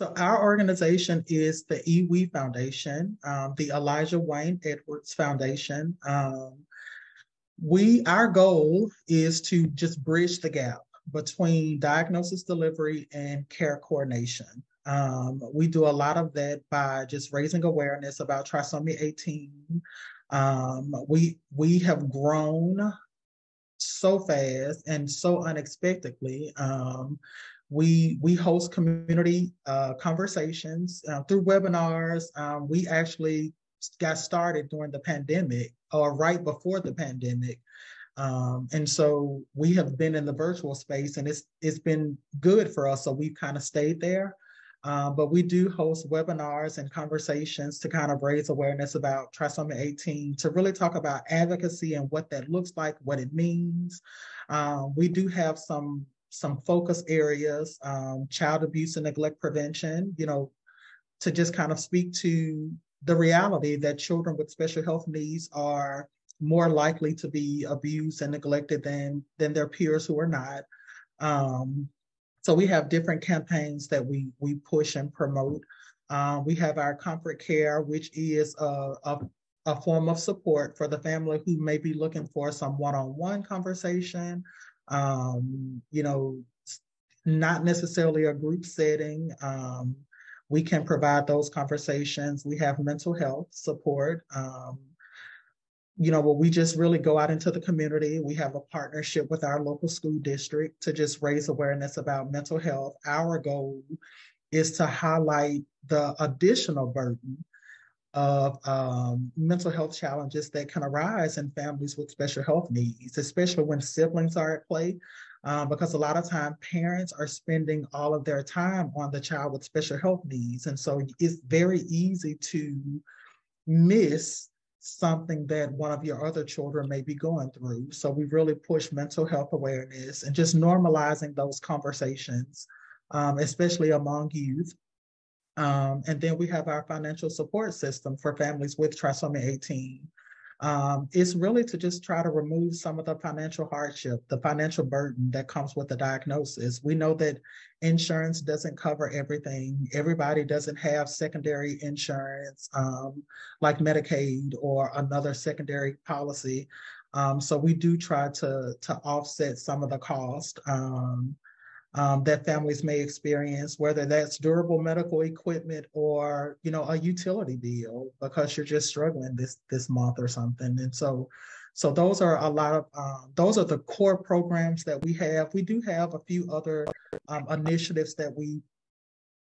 So our organization is the EWE Foundation, um, the Elijah Wayne Edwards Foundation. Um, we our goal is to just bridge the gap between diagnosis delivery and care coordination. Um, we do a lot of that by just raising awareness about trisomy 18. Um, we we have grown so fast and so unexpectedly. Um, we we host community uh, conversations uh, through webinars. Um, we actually got started during the pandemic or right before the pandemic. Um, and so we have been in the virtual space and it's it's been good for us. So we've kind of stayed there. Um, but we do host webinars and conversations to kind of raise awareness about trisomy 18, to really talk about advocacy and what that looks like, what it means. Um, we do have some some focus areas, um, child abuse and neglect prevention, you know, to just kind of speak to the reality that children with special health needs are more likely to be abused and neglected than than their peers who are not. Um, so we have different campaigns that we we push and promote. Uh, we have our comfort care, which is a, a, a form of support for the family who may be looking for some one-on-one conversation. Um, you know, not necessarily a group setting. Um, we can provide those conversations. We have mental health support. Um, you know, where we just really go out into the community. We have a partnership with our local school district to just raise awareness about mental health. Our goal is to highlight the additional burden of um, mental health challenges that can arise in families with special health needs, especially when siblings are at play. Um, because a lot of time parents are spending all of their time on the child with special health needs. And so it's very easy to miss something that one of your other children may be going through. So we really push mental health awareness and just normalizing those conversations, um, especially among youth. Um, and then we have our financial support system for families with trisomy 18. Um, it's really to just try to remove some of the financial hardship, the financial burden that comes with the diagnosis. We know that insurance doesn't cover everything. Everybody doesn't have secondary insurance um, like Medicaid or another secondary policy. Um, so we do try to to offset some of the cost. Um, um, that families may experience, whether that's durable medical equipment or you know a utility bill because you're just struggling this this month or something. And so, so those are a lot of um, those are the core programs that we have. We do have a few other um, initiatives that we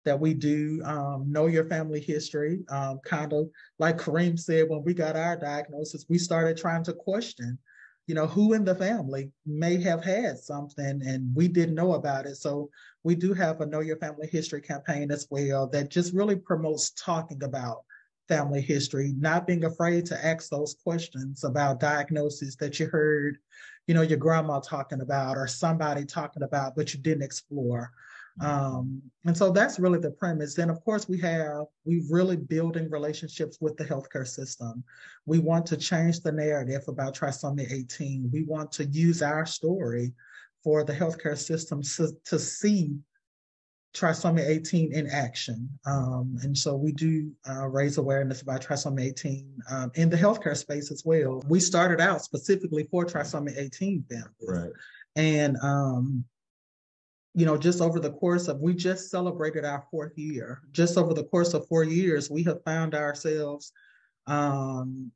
that we do um, know your family history um, kind of like kareem said when we got our diagnosis we started trying to question you know, who in the family may have had something and we didn't know about it. So we do have a Know Your Family History campaign as well that just really promotes talking about family history, not being afraid to ask those questions about diagnoses that you heard, you know, your grandma talking about or somebody talking about, but you didn't explore. Um, and so that's really the premise. Then, of course, we have, we really building relationships with the healthcare system. We want to change the narrative about trisomy 18. We want to use our story for the healthcare system to, to see trisomy 18 in action. Um, and so we do uh, raise awareness about trisomy 18 um, in the healthcare space as well. We started out specifically for trisomy 18 families. Right. And um, you know, just over the course of, we just celebrated our fourth year. Just over the course of four years, we have found ourselves um,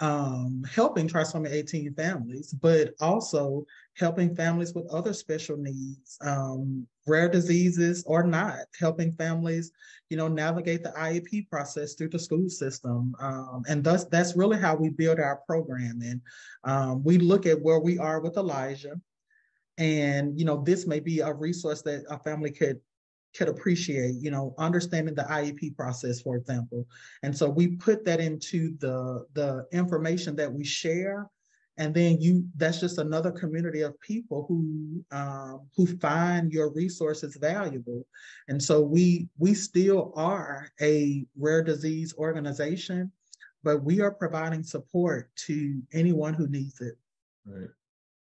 um, helping trisomy 18 families, but also helping families with other special needs, um, rare diseases or not, helping families, you know, navigate the IEP process through the school system. Um, and thus, that's really how we build our program. And um, we look at where we are with Elijah and you know this may be a resource that a family could could appreciate you know understanding the iep process for example. And so we put that into the the information that we share. And then you that's just another community of people who um, who find your resources valuable. And so we we still are a rare disease organization but we are providing support to anyone who needs it. Right